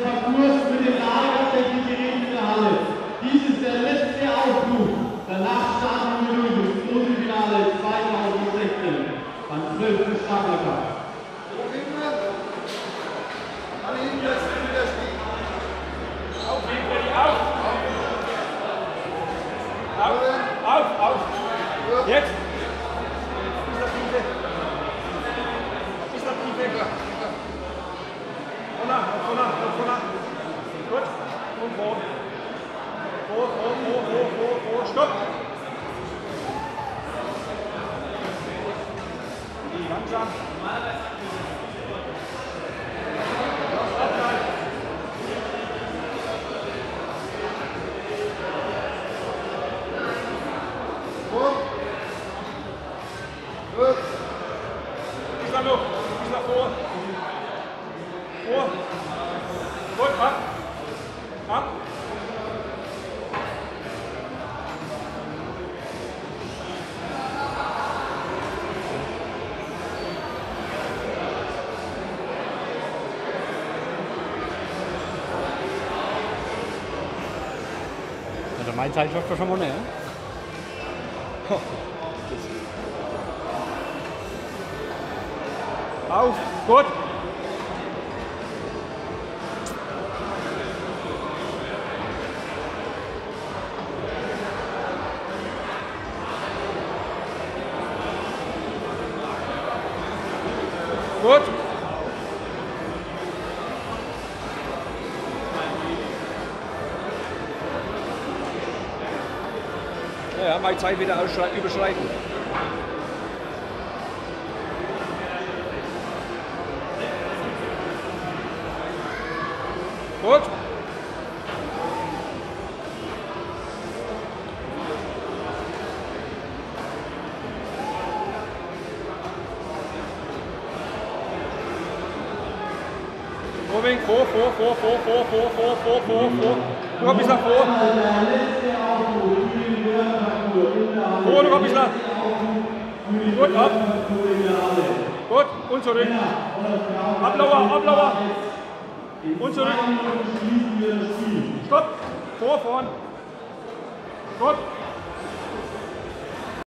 Konkurs mit dem Lager der Gerät. Dies ist der letzte Aufruf. Danach starten wir durch das große 2016 beim 12. Stadtlerkampf. Vamos lá, meu. Vamos lá, boa. Boa. För mig tidekjørt som var nede. Auf, gut. Gut. Ja, meine Zeit wieder überschreiten. Gut. Vorweg, vor, vor, vor, vor, vor, vor, vor, vor, vor, vor. Noch ein bisschen vor. Noch ein bisschen. Gut, ab. Gut, und zurück. Ablauer, Ablauer. Und zurück. Stopp. Vor, vorn. Gut.